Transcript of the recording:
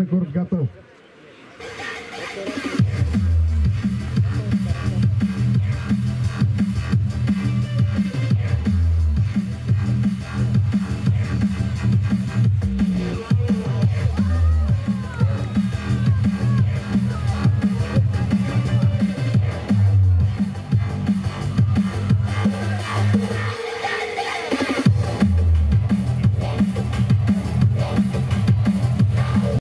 Pegorów Gatow.